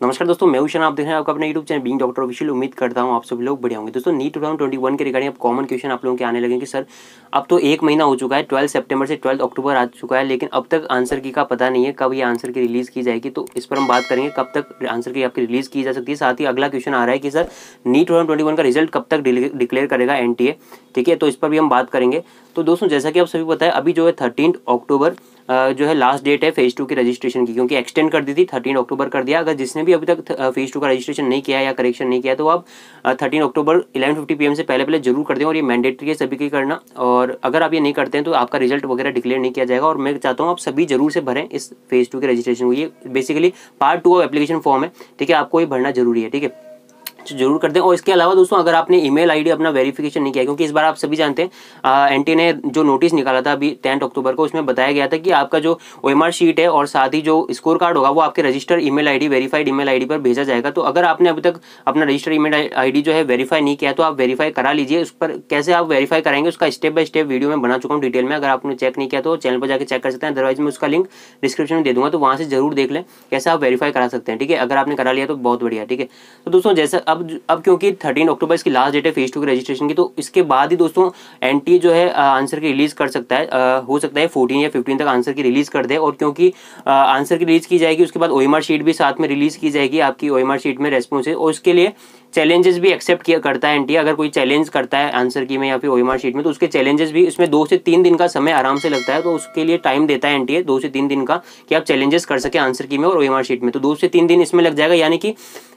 नमस्कार दोस्तों, मैं उशन आप देख रहे हैं आपका अपना YouTube channel Bing doctor official उम्मीद करता हूँ आप सभी लोग बढ़िया होंगे। दोस्तों नीट टू ट्वेंटी वन के रिगार्डिंग अब कॉमन क्वेश्चन आप लोगों के आने लगे कि सर अब तो एक महीना हो चुका है ट्वेल्थ सितंबर से ट्वेल्थ अक्टूबर आ चुका है, लेकिन अब तक आंसर की का पता नहीं है कब ये आंसर की रिलीज़ की जाएगी। तो इस पर हम बात करेंगे, कब तक आंसर की आपकी रिलीज़ की जा सकती है। साथ ही अगला क्वेश्चन आ रहा है कि सर नीट टू का रिज़ल्ट कब तक डिक्लेयर करेगा NTA ठीक है तो इस पर भी हम बात करेंगे। तो दोस्तों, जैसा कि आप सभी है, अभी जो है थर्टीन अक्टूबर जो है लास्ट डेट है फ़ेज़ टू की रजिस्ट्रेशन की, क्योंकि एक्सटेंड कर दी थी थर्टीन अक्टूबर कर दिया। अगर जिसने भी अभी तक फ़ेज़ टू का रजिस्ट्रेशन नहीं किया या करेक्शन नहीं किया तो आप thirteen October eleven fifty P से पहले पहले ज़रूर कर दें और ये मैंडेटरी है सभी की करना। और अगर आप ये नहीं करते हैं तो आपका रिज़ल्ट वगैरह डिक्लेयर नहीं किया जाएगा और मैं चाहता हूँ आप सभी ज़रूर से भरें इस फ़ेज़ टू के रजिस्ट्रेशन को। ये basically part two of application form है, ठीक है, आपको ये भरना ज़रूरी है, ठीक है। ज़रूर कर दें। और इसके अलावा दोस्तों, अगर आपने ईमेल आईडी अपना वेरिफिकेशन नहीं किया, क्योंकि इस बार आप सभी जानते हैं एनटी ने जो नोटिस निकाला था अभी टेंथ अक्टूबर को, उसमें बताया गया था कि आपका जो ओएमआर शीट है और साथ ही जो स्कोर कार्ड होगा, वो आपके register email ID verified email ID पर भेजा जाएगा। तो अगर आपने अभी तक अपना रजिस्टर ईमेल आईडी जो है वेरीफाई नहीं किया तो आप वेरीफाई करा लीजिए। उस पर कैसे आप वेरीफाई कराएँगे, उसका स्टेप बाय स्टेप वीडियो में बना चुका हूँ डिटेल में। अगर आपने चेक नहीं किया तो चैनल पर जाकर चेक कर सकते हैं। अदरवाइज़ मैं उसका लिंक डिस्क्रिप्शन में दे दूँगा तो वहाँ से ज़रूर देख लें कैसे आप वेरीफाई करा सकते हैं। ठीक है? अगर आपने करा लिया तो बहुत बढ़िया। ठीक है? तो दोस्तों, जैसा अब अब अब क्योंकि थर्टीन अक्टूबर इसकी लास्ट डेट है फ़ेज़ टू की रजिस्ट्रेशन की तो इसके बाद ही दोस्तों एन जो है आंसर की रिलीज़ कर सकता है। हो सकता है फोर्टीन या फिफ्टीन तक आंसर की रिलीज़ कर दे और क्योंकि आंसर की रिलीज़ की जाएगी, उसके बाद ओएमआर शीट भी साथ में रिलीज़ की जाएगी आपकी ओ शीट में रेस्पॉन्स है और उसके लिए चैलेंजेस भी एक्सेप्ट किया करता है एनटी अगर कोई चैलेंज करता है आंसर की में या फिर ओएमआर शीट में तो उसके चैलेंजेस भी इसमें दो से तीन दिन का समय आराम से लगता है तो उसके लिए टाइम देता है एनटीए दो से तीन दिन का कि आप चैलेंजेस कर सके आंसर की में और ओएमआर शीट में। तो दो से तीन दिन इसमें लग जाएगा, यानी कि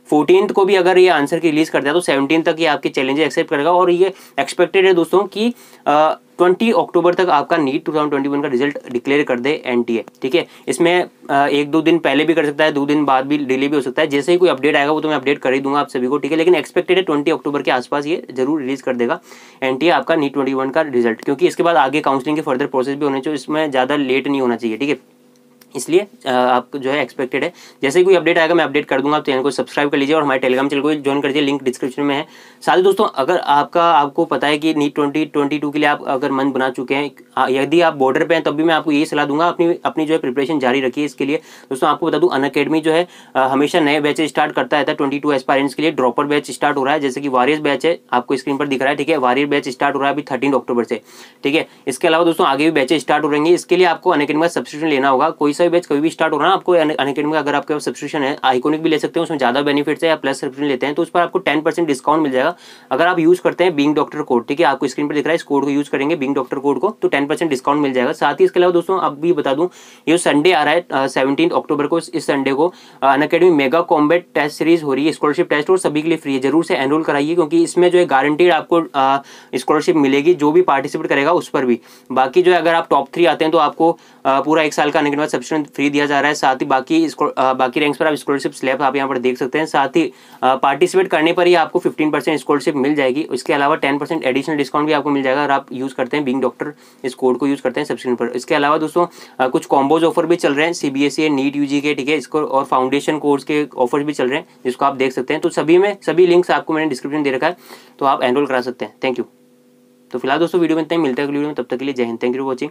फोर्टीन को भी अगर ये आंसर की रिलीज़ करता है तो सेवनटीन तक ये आपके चैलेंजेस एक्सेप्ट करेगा। और ये एक्सपेक्टेड है दोस्तों की ट्वेंटी अक्टूबर तक आपका NEET two thousand twenty one का रिज़ल्ट डिक्लेयर कर दे एनटीए ठीक है? इसमें एक दो दिन पहले भी कर सकता है, दो दिन बाद भी डिले भी हो सकता है। जैसे ही कोई अपडेट आएगा, वो तो मैं अपडेट कर ही दूँगा आप सभी को, ठीक है? लेकिन एक्सपेक्टेड है ट्वेंटी अक्टूबर के आसपास ये ज़रूर रिलीज़ कर देगा एनटीए आपका नीट ट्वेंटी का रिज़ल्ट क्योंकि इसके बाद आगे काउंसिलिंग के फर्दर प्रोसेस भी होने चाहिए, इसमें ज़्यादा लेट नहीं होना चाहिए, ठीक है? इसलिए आपको जो है एक्सपेक्टेड है। जैसे कोई अपडेट आएगा, मैं अपडेट कर दूँगा, आप चैनल को सब्सक्राइब कर लीजिए और हमारे टेलीग्राम चैनल को ज्वाइन कर लीजिए लिंक डिस्क्रिप्शन में है। साथ ही दोस्तों, अगर आपका, आपको पता है कि नीट ट्वेंटी ट्वेंटी टू के लिए आप अगर मन बना चुके हैं यदि आप बॉर्डर पर हैं, तब भी मैं आपको यही सलाह दूँगा, अपनी अपनी जो है प्रिपरेशन जारी रखिए इसके लिए। दोस्तों, आपको बता दूँ अन जो है हमेशा नए बैचेज स्टार्ट करता रहता है ट्वेंटी टू एस्पायरेंट्स के लिए। ड्रॉपर बैच स्टार्ट हो रहा है, जैसे कि वारियस बैच है, आपको स्क्रीन पर दिख रहा है, ठीक है? वारियर बैच स्टार्ट हो रहा है अभी थर्टीन अक्टूबर से, ठीक है? इसके अलावा दोस्तों, आगे भी बैचेज स्टार्ट हो रहेंगे इसके लिए आपको अन अकेडमी का सब्सक्रिप्शन लेना होगा, कोई भी बैच कभी भी स्टार्ट हो रहा है आपको अनकेडमी का अगर आपके पास सब्सक्रिप्शन है आइकोनिक भी ले सकते हैं, उसमें ज़्यादा बेनिफिट्स है या प्लस सब्सक्रिप्शन लेते हैं तो उस पर आपको टेन परसेंट डिस्काउंट मिल जाएगा। अगर आप यूज़ करते हैं बिंग डॉक्टर कोड ठीक है, आपको स्क्रीन पर दिख रहा है, इस कोड को यूज़ करेंगे बिंग डॉक्टर कोड को तो टेन परसेंट डिस्काउंट मिल जाएगा। साथ ही इसके अलावा दोस्तों, अब भी बता दूँ, ये संडे आ रहा है सेवनटीन अक्टूबर को, इस संडे को Unacademy mega combat test series हो रही है स्कॉलरशिप टेस्ट और सभी के लिए फ्री है। ज़रूर से एनरोल कराइए, क्योंकि इसमें जो है गारंटीड आपको स्कॉलरशिप मिलेगी, जो भी पार्टिसिपेट करेगा, उस पर भी। बाकी जो है, अगर आप टॉप थ्री आते हैं तो आपको पूरा एक साल का अनकेडमी सब्सक्रिप्शन फ्री दिया जा रहा है। साथ ही बाकी बाकी रैंक्स पर आप स्कॉलरशिप स्लैब आप यहाँ पर देख सकते हैं। साथ ही पार्टिसिपेट करने पर ही आपको फिफ्टीन परसेंट स्कॉलरशिप मिल जाएगी। इसके अलावा टेन परसेंट एडिशनल डिस्काउंट भी आपको मिल जाएगा अगर आप यूज़ करते हैं बिंग डॉक्टर इस कोड को यूज़ करते हैं सब्सक्रिप्शन पर। इसके अलावा दोस्तों कुछ कॉम्बोज ऑफ़र भी चल रहे हैं। सीबीएसई नीट यूजी के ठीक है, इसको और फाउंडेशन कोर्स के ऑफ़र भी चल रहे हैं, जिसको आप देख सकते हैं। तो सभी में, सभी लिंक्स आपको मैंने डिस्क्रिप्शन दे रखा है तो आप एनरोल करा सकते हैं। थैंक यू तो फ़िलहाल दोस्तों वीडियो में इतना ही, मिलता है वीडियो में, तब तक के लिए जय Hind. Thank you for watching